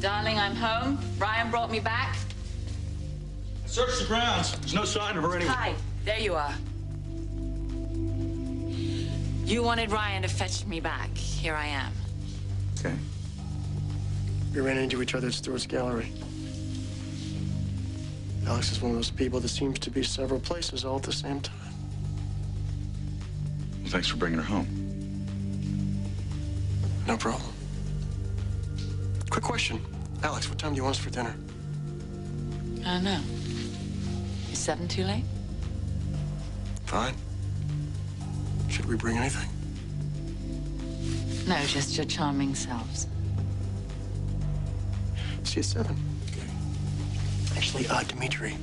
Darling, I'm home. Ryan brought me back. Search the grounds. There's no sign of her anywhere. Hi, there you are. You wanted Ryan to fetch me back. Here I am. Okay. We ran into each other at Stuart's gallery. Alex is one of those people that seems to be several places all at the same time. Well, thanks for bringing her home. No problem. Quick question. Alex, what time do you want us for dinner? I don't know. Is seven too late? Fine. Should we bring anything? No, just your charming selves. See you at seven. Actually, uh, Dimitri.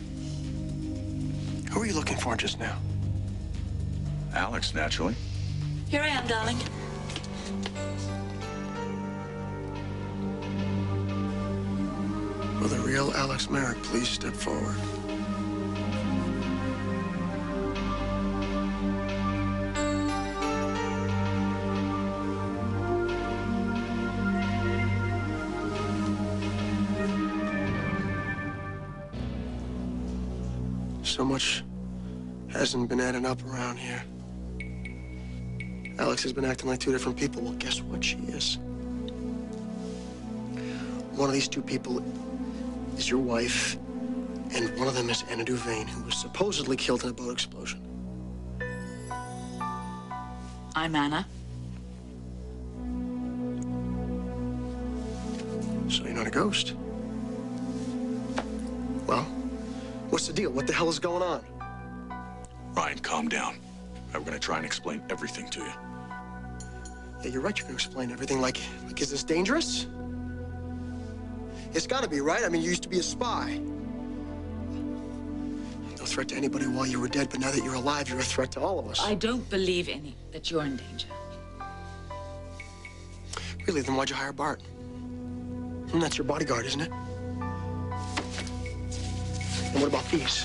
Who are you looking for just now? Alex, naturally. Here I am, darling. Will the real Alex Marick please step forward? So much hasn't been adding up around here. Alex has been acting like two different people. Well, guess what she is? One of these two people is your wife, and one of them is Anna Devane, who was supposedly killed in a boat explosion. I'm Anna. So you're not a ghost. Well, what's the deal? What the hell is going on? Ryan, calm down. I'm going to try and explain everything to you. Yeah, you're right. You're gonna explain everything. Like, like, is this dangerous? It's gotta be, right? I mean, you used to be a spy. No threat to anybody while you were dead, but now that you're alive, you're a threat to all of us. I don't believe any that you're in danger. Really? Then why'd you hire Bart? And that's your bodyguard, isn't it? And what about these?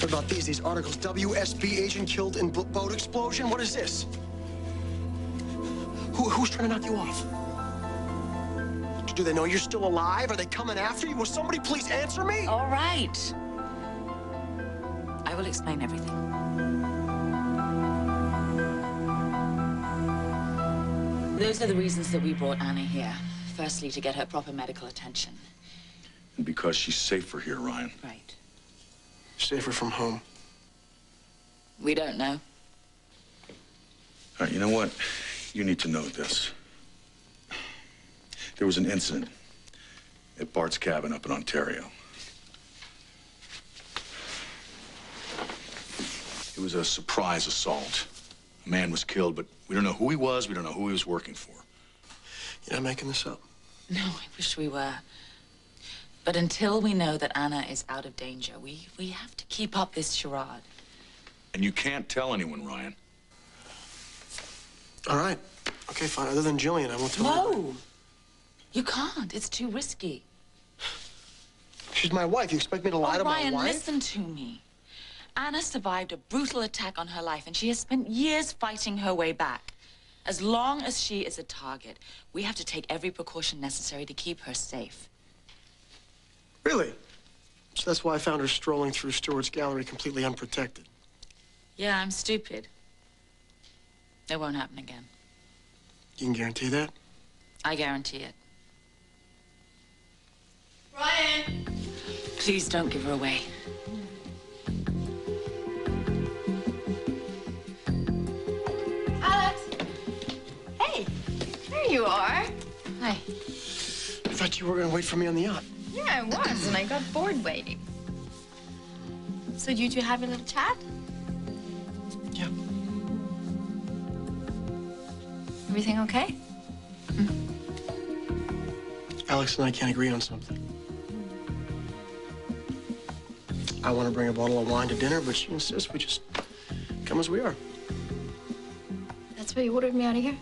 What about these? These articles. WSB agent killed in boat explosion? What is this? Who, who's trying to knock you off? Do they know you're still alive? Are they coming after you? Will somebody please answer me? All right. I will explain everything. Those are the reasons that we brought Anna here. Firstly, to get her proper medical attention. And because she's safer here, Ryan. Right. Safer from home. We don't know. All right, you know what? You need to know this. There was an incident at Bart's cabin up in Ontario. It was a surprise assault. A man was killed, but we don't know who he was. We don't know who he was working for. You're not making this up. No, I wish we were. But until we know that Anna is out of danger, we, we have to keep up this charade. And you can't tell anyone, Ryan. All right. Okay, fine. Other than Gillian, I won't tell anybody. You can't. It's too risky. She's my wife. You expect me to lie oh, to Ryan, my wife? Ryan, listen to me. Anna survived a brutal attack on her life, and she has spent years fighting her way back. As long as she is a target, we have to take every precaution necessary to keep her safe. Really? So that's why I found her strolling through Stuart's gallery completely unprotected. Yeah, I'm stupid. It won't happen again. You can guarantee that? I guarantee it. Please don't give her away. Alex! Hey, there you are. Hi. I thought you were going to wait for me on the yacht. Yeah, I was, and I got bored waiting. So you two have a little chat? Yeah. Everything okay? Alex and I can't agree on something. I want to bring a bottle of wine to dinner, but she insists we just come as we are. That's why you ordered me out of here?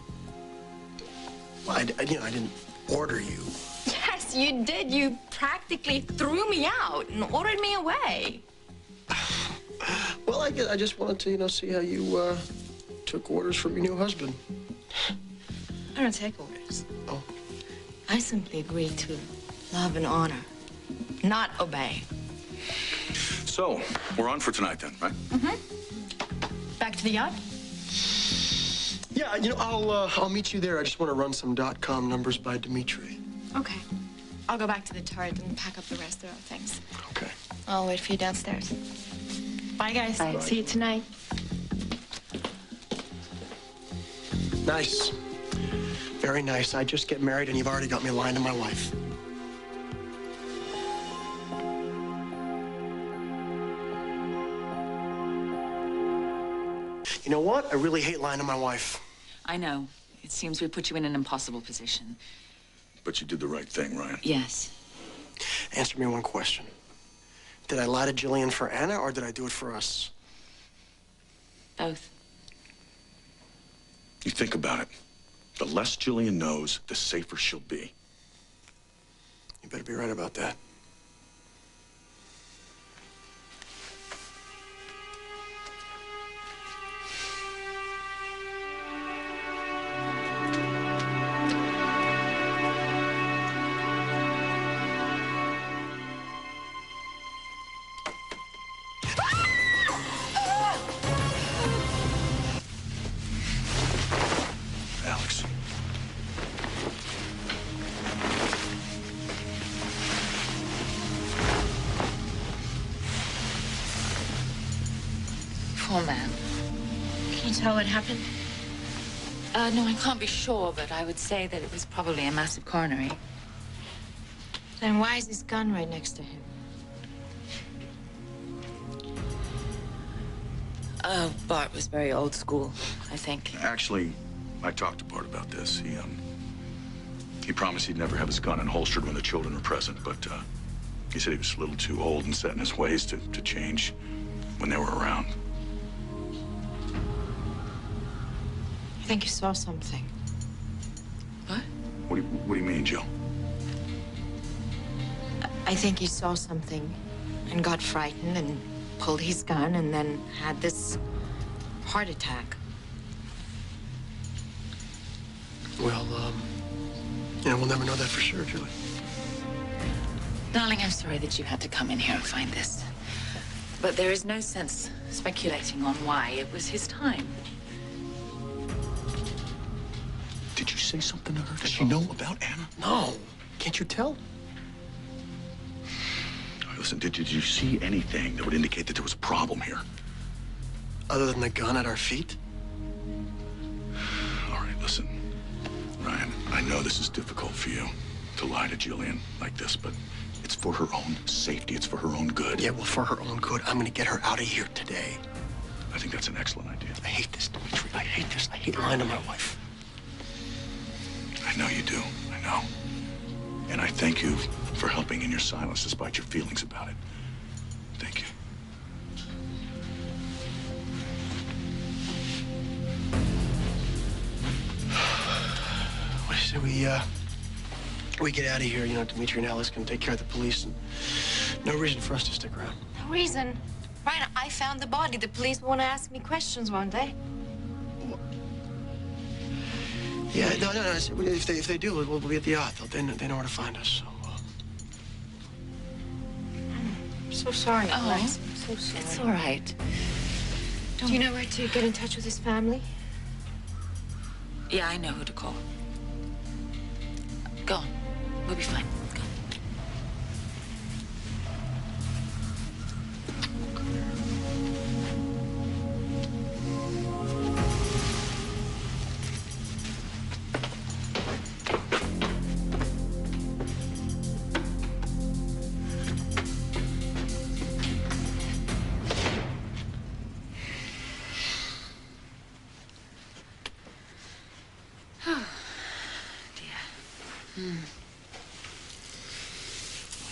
Well, I, I- you know, I didn't order you. Yes, you did. You practically threw me out and ordered me away. Well, I, I just wanted to, you know, see how you uh, took orders from your new husband. I don't take orders. Oh. I simply agree to love and honor, not obey. So, we're on for tonight then, right? Mm-hmm. Back to the yacht? Yeah, you know, I'll uh, I'll meet you there. I just want to run some dot com numbers by Dimitri. Okay. I'll go back to the turret and pack up the rest of our things. Okay. I'll wait for you downstairs. Bye, guys. Bye. See you tonight. Nice. Very nice. I just get married and you've already got me lying to my wife. You know what? I really hate lying to my wife. I know. It seems we put you in an impossible position. But you did the right thing, Ryan. Yes. Answer me one question. Did I lie to Gillian for Anna or did I do it for us? Both. You think about it. The less Gillian knows, the safer she'll be. You better be right about that. Poor man. Can you tell what happened? Uh, no, I can't be sure, but I would say that it was probably a massive coronary. Then why is his gun right next to him? Uh, Bart was very old school, I think. Actually, I talked to Bart about this. He, um, he promised he'd never have his gun unholstered when the children were present, but, uh, he said he was a little too old and set in his ways to, to change when they were around. Think you saw something. What? What do you, what do you mean, Jill? I think he saw something and got frightened and pulled his gun and then had this heart attack. Well, um, you know, we'll never know that for sure, Julie. Darling, I'm sorry that you had to come in here and find this. But there is no sense speculating on why. It was his time. Did you say something to her? Does she know about Anna? No. Can't you tell? Right, listen, did, did you see anything that would indicate that there was a problem here? Other than the gun at our feet? All right, listen. Ryan, I know this is difficult for you to lie to Gillian like this, but it's for her own safety. It's for her own good. Yeah, well, for her own good, I'm gonna get her out of here today. I think that's an excellent idea. I hate this, Dimitri. I hate this. I hate lying to my wife. I know you do. I know. And I thank you for helping in your silence despite your feelings about it. Thank you. What do you say we, uh, we get out of here? You know, Dimitri and Alice can take care of the police, and no reason for us to stick around. No reason. Ryan, I found the body. The police want to ask me questions won't day. Yeah, no, no, no. If they, if they do, we'll, we'll be at the yacht. They'll, they, know, they know where to find us. So, uh, I'm so sorry, Oh. Alex. I'm so sorry. It's all right. Do you know where to get in touch with his family? Yeah, I know who to call. Go on. We'll be fine.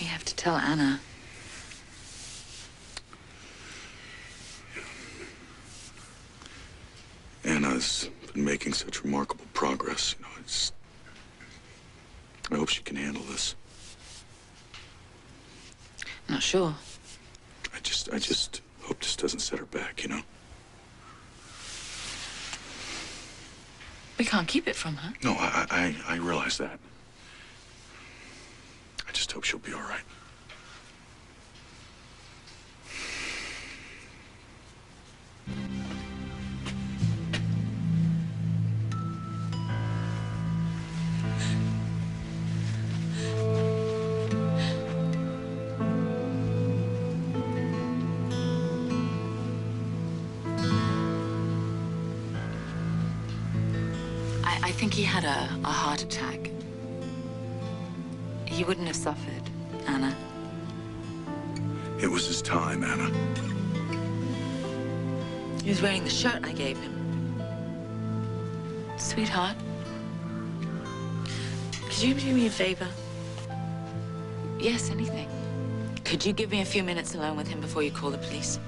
We have to tell Anna. Anna's been making such remarkable progress. You know, it's. I hope she can handle this. Not sure. I just, I just hope this doesn't set her back. You know. We can't keep it from her. No, I, I, I realize that. Hope she'll be all right. I, think he had a, a heart attack. He wouldn't have suffered, Anna. It was his time, Anna. He was wearing the shirt I gave him. Sweetheart, could you do me a favor? Yes, anything. Could you give me a few minutes alone with him before you call the police?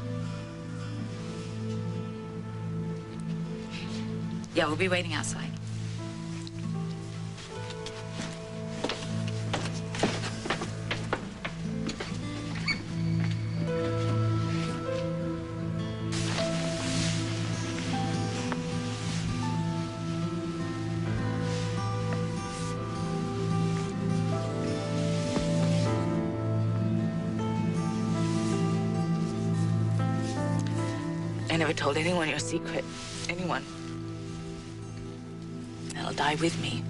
Yeah, we'll be waiting outside. Never told anyone your secret. Anyone. That'll die with me.